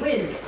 whiz.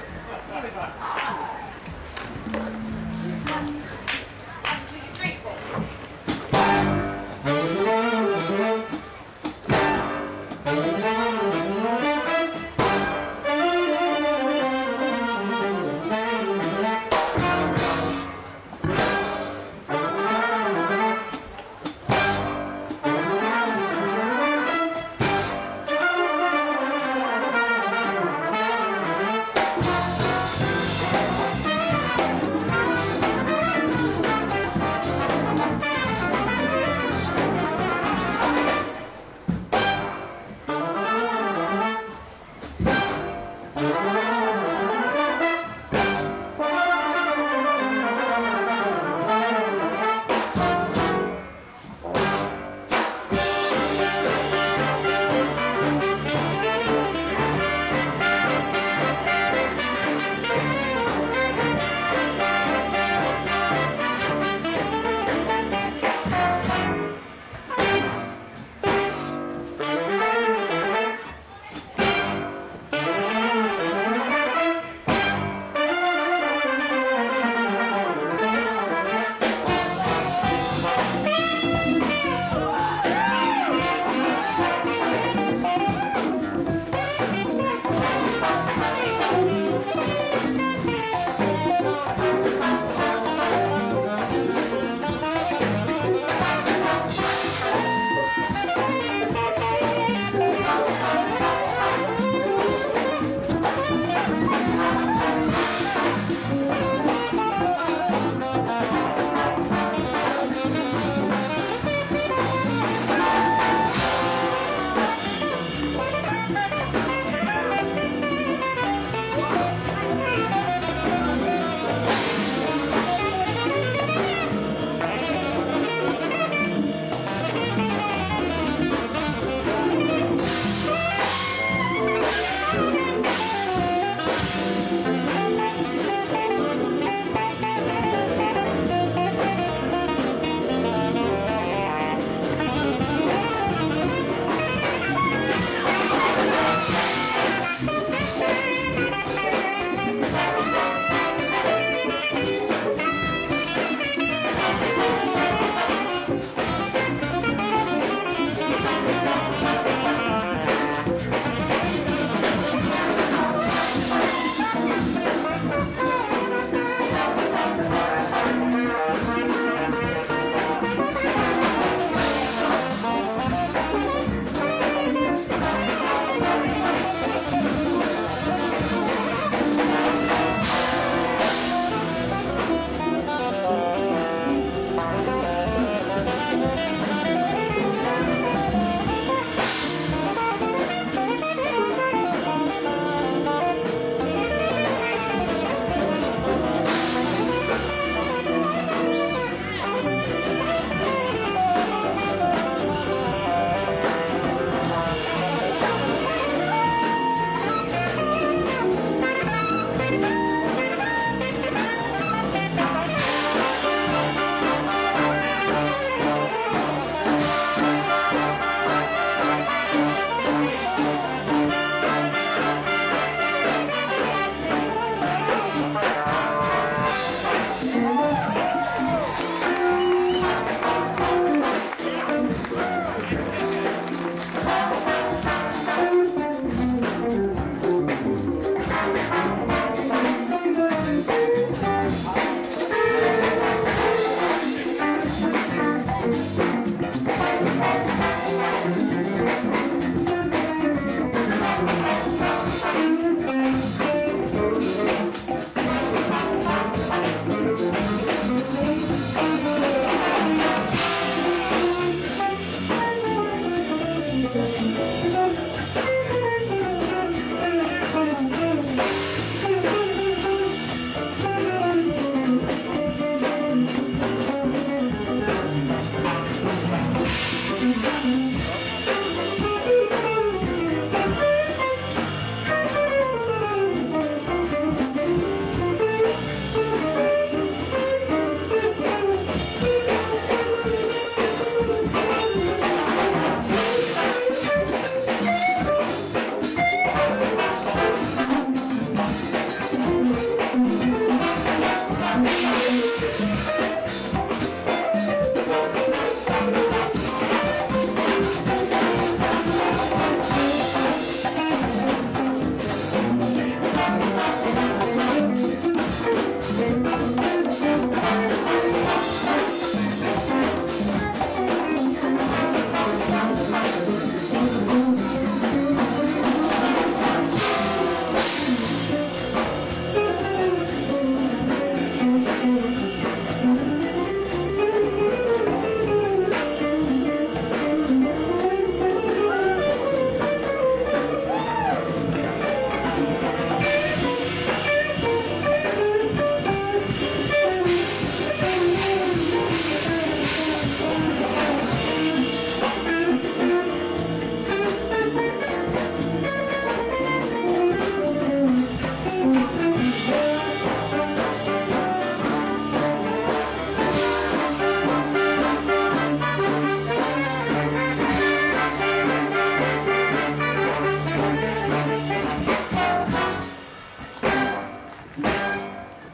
Música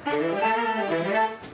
Thank.